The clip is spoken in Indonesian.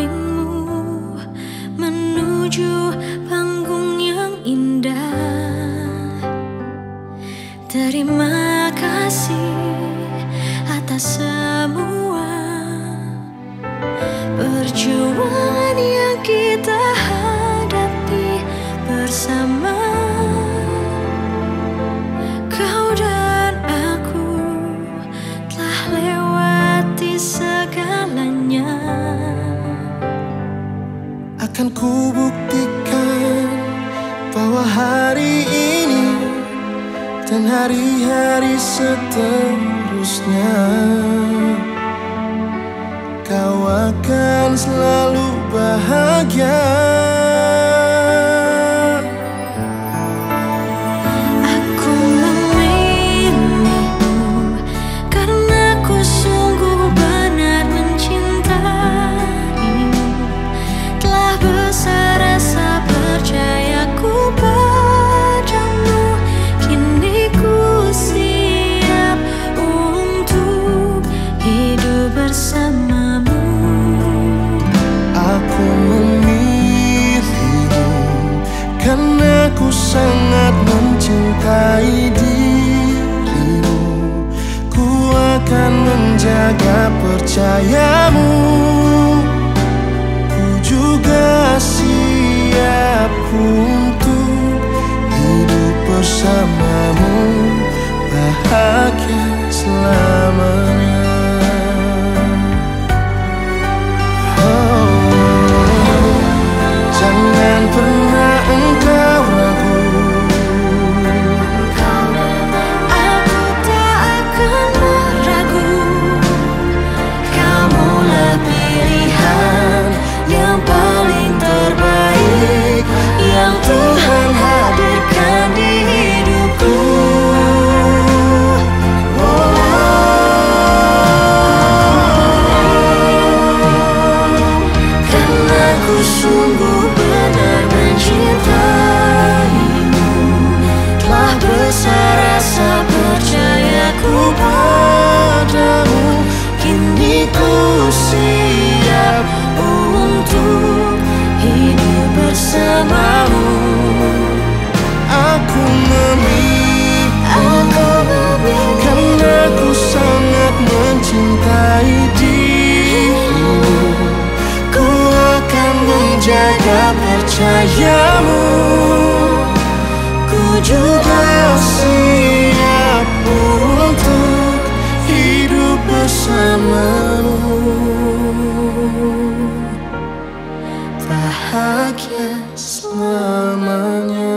sampingmu menuju panggung yang indah. Terima kasih atas semua perjuangan yang kita hadapi bersama. Akan ku buktikan bahwa hari ini dan hari-hari seterusnya. Kau akan selalu bahagia akan menjaga percayamu. Ku juga siap untuk hidup bersamamu ku sungguh menjaga percayamu. Ku juga siap untuk hidup bersamamu. Bahagia selamanya.